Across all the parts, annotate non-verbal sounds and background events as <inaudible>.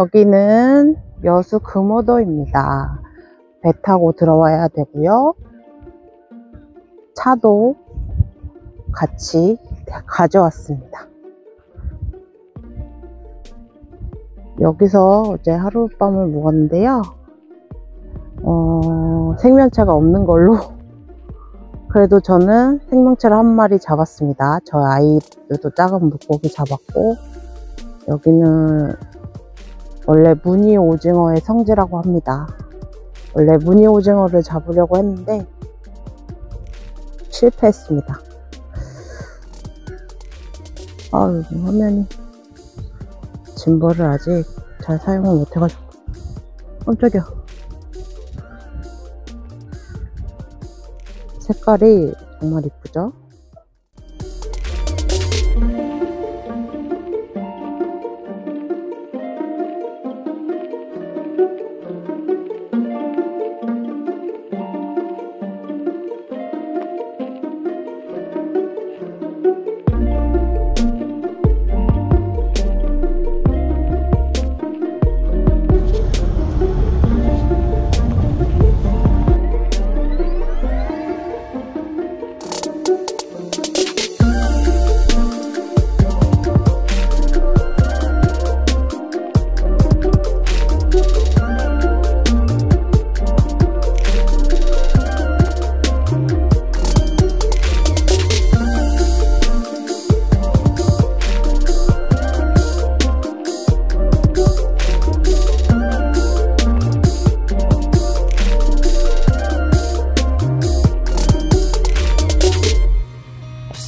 여기는 여수 금오도입니다. 배 타고 들어와야 되고요. 차도 같이 가져왔습니다. 여기서 어제 하룻밤을 묵었는데요. 어, 생명체가 없는 걸로 <laughs> 그래도 저는 생명체를 한 마리 잡았습니다. 저 아이들도 작은 물고기 잡았고 여기는 원래 무늬 오징어의 성지라고 합니다. 원래 무늬 오징어를 잡으려고 했는데 실패했습니다. 아유 화면이 짐벌을 아직 잘 사용을 못해가지고 깜짝이야 색깔이 정말 이쁘죠?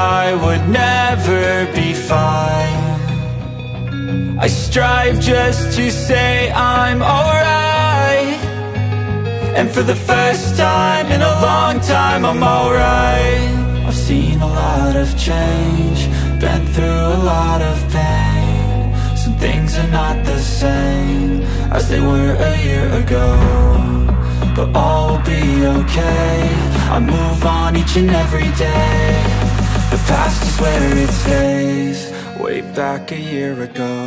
I would never be fine. I strive just to say I'm alright. And for the first time in a long time, I'm alright. I've seen a lot of change, been through a lot of pain. Some things are not the same as they were a year ago. But all will be okay. I move on each and every day. Where it stays, way back a year ago.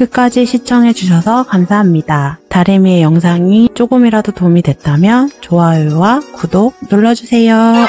끝까지 시청해주셔서 감사합니다. 다리미의 영상이 조금이라도 도움이 됐다면 좋아요와 구독 눌러주세요.